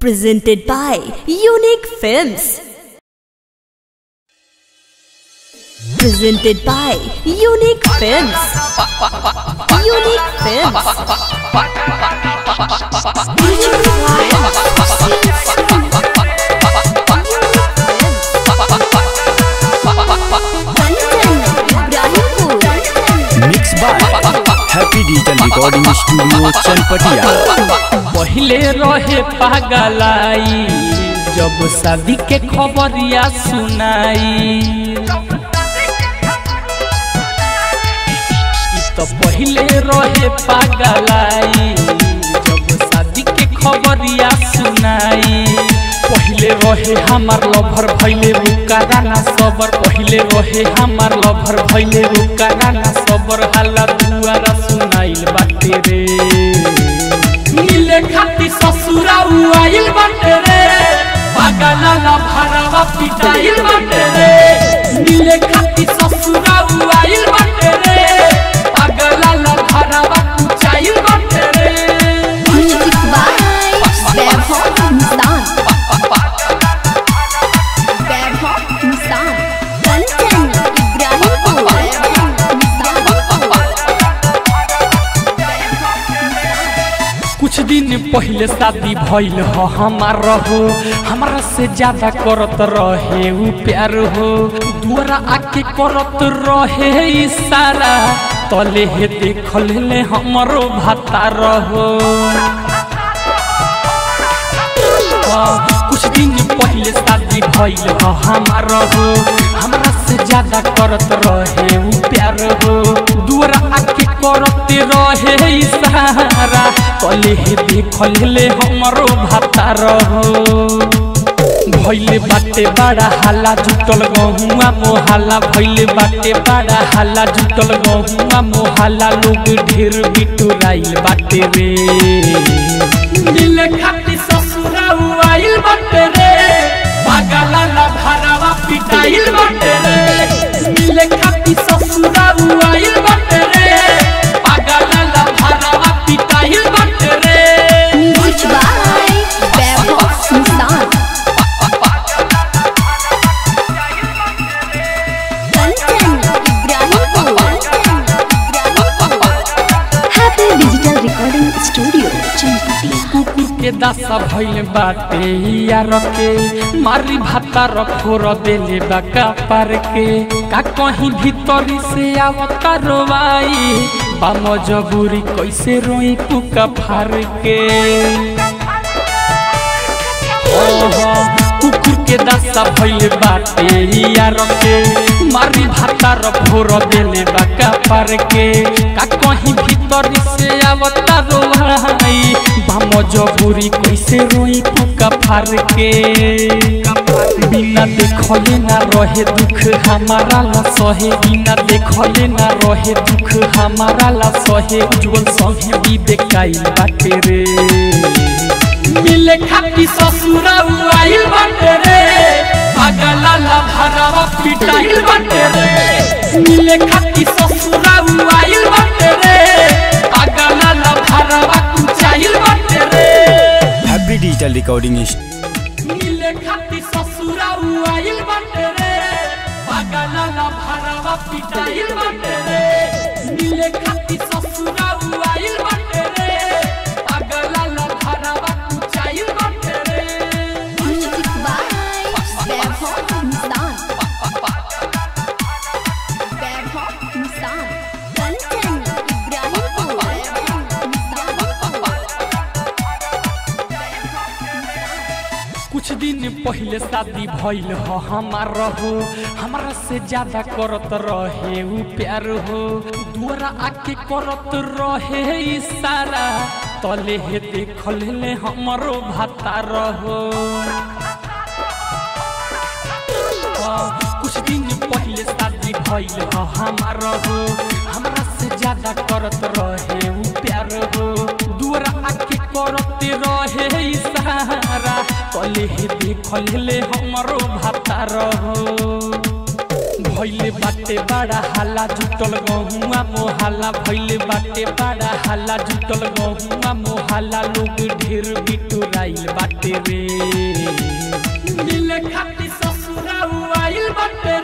presented by Unique Films. Presented by Unique Films. Unique Films. Unique Films. Mixed by Happy Digital recording studio Chanpatia. पहिले रहे पागलाई, जब शादी के खबरिया सुनाई। तो पहले रहे पागलाई, जब शादी के खबरिया सुनाई। पहिले रहे हमार लभर, भैले रुकारा ना सबर। पहिले रहे हमार लभर, भैले रुकारा ना सबर। हाला दुआरा खाती ससुरा आइल बाटे रे पागला ना भरावा पिटाइल बाटे रे मिले खाती पहले शादी भइल हो, हमार हो हमारा से ज़्यादा करत रहे प्यार हो। दुआरा आके करत रहे इशारा तले हे देखल ले हमरो भाता रहो। कुछ दिन पहले शादी भइल हो, हमार हो हमरा से ज़्यादा करत रहे प्यार हो। दुआरा आके करते रहे इशारा कले हे देखल ले हमरो भाता रहो भैले बाटे बड़ा हाला जुटल गहुआ मोहाला भैले बाटे बड़ा हाला जुटल गहुआ मोहाला लोग ढेर बिटुराइल बाटे रे मिले खाती ससुरा आइल बाटे रे पागला के दासा भइल बाटे यार के मारी भाता रखोर देले बाका पार के का कहीं भीतरी से आवता रोवाई बा मजबूरी कैसे रोई पुका फार के कुकुर के दासा भइल बाटे यार के मारी भाता रखोर देले बाका पार के का कहीं भीतरी से आवता रोवाई बा मजबूरी कैसे रोई पुका फार के। बिना देखले ना रहे दुख, हमारा ला सहे। बिना देखले ना रहे दुख, हमारा ला सहे। उज्जवल संगे भी देखाइल बाटे रे। मिले खाती ससुरा आइल बाटे रे। पागला ला भरावा पिटाइल बाटे रे। मिले खाती डिजिटल रिकॉर्डिंग मिले दिन पहले शादी भइल हो, हमार हो हमारा से ज़्यादा करत रहे प्यार हो। दुआरा आके करत रहे इशारा तले हे देखल ले हमरो भाता रहो। कुछ दिन पहले शादी भइल हो, हमार हो हमरा से ज़्यादा करत रहे प्यार हो। दुआरा आके करते रहे कलही भी खलले हमारो भातार हो बाटे बड़ा हाला, जुटल गहुआ मोहल्ला भैले बाटे बड़ा हल्ला जुटल गहुआ मोहल्ला लोग ढेर बिटुराइल बाटे रे। मिले खाती ससुरा आइल बाटे।